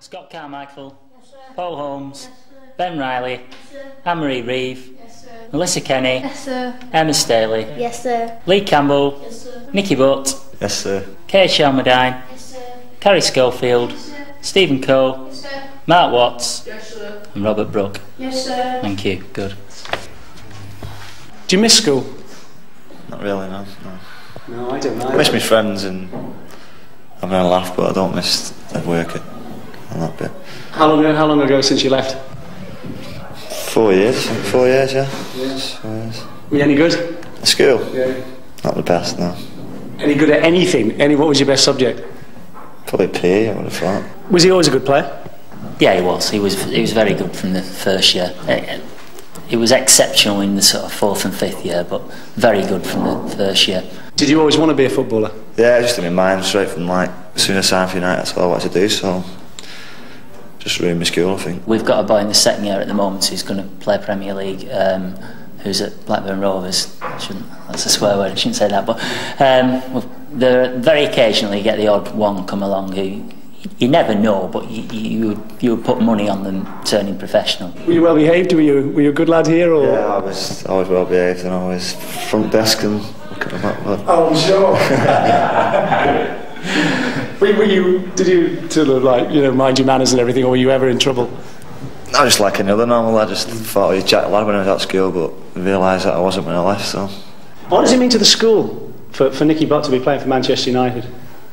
Scott Carmichael, Paul Holmes, Ben Riley, Anne-Marie Reeve, Melissa Kenny, Yes, sir. Emma Staley, Yes, sir. Lee Campbell, Nicky Butt, Yes, sir. Kay Shalmerdine, Carrie Schofield, Stephen Cole, Mark Watts, and Robert Brooke. Yes, sir. Thank you. Good. Do you miss school? Not really, no. no. No, I don't I miss my friends and having a laugh, but I don't miss the work on that bit. How long, how long ago since you left? Four years, four years, yeah. Just Four years. Were you any good? School, Yeah. not the best, no. Any good at anything? Any? What was your best subject? Probably PE, I would have thought. Was he always a good player? Yeah, he was. He was. He was very good from the first year. Eh, He was exceptional in the sort of fourth and fifth year, but very good from the first year. Did you always want to be a footballer? Yeah, just in my mind, straight from like, as soon as I signed for United, that's what I wanted to do, so just ruined my school, I think. We've got a boy in the second year at the moment who's going to play Premier League, um, who's at Blackburn Rovers. Shouldn't, that's a swear word, I shouldn't say that. But um, very occasionally you get the odd one come along who you never know, but you, you, would, you would put money on them turning professional. Were you well behaved? Were you were you a good lad here? Or? Yeah, I was always well behaved and always front desk and looking at that. But Oh, I'm sure. were, were you? Did you sort of like you know mind your manners and everything, or were you ever in trouble? I was like another normal lad, just thought I was a jack lad when I was at school, but realised that I wasn't when I left, so. What does it mean to the school for, for Nicky Butt to be playing for Manchester United?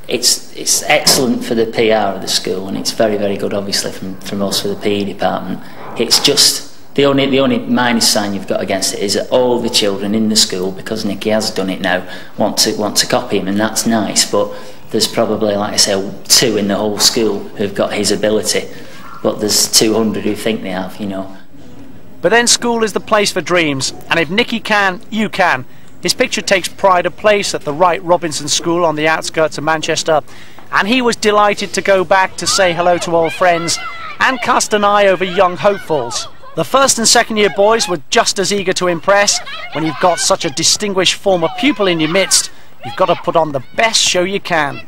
It's it's excellent for the PR of the school, and it's very very good, obviously, from from us for the PE department. It's just the only the only minus sign you've got against it is that all the children in the school, because Nicky has done it now, want to want to copy him, and that's nice. But there's probably, like I say, two in the whole school who've got his ability, but there's 200 who think they have, you know. But then school is the place for dreams, and if Nicky can, you can. His picture takes pride of place at the Wright Robinson School on the outskirts of Manchester, and he was delighted to go back to say hello to old friends and cast an eye over young hopefuls. The first and second year boys were just as eager to impress. When you've got such a distinguished former pupil in your midst, you've got to put on the best show you can.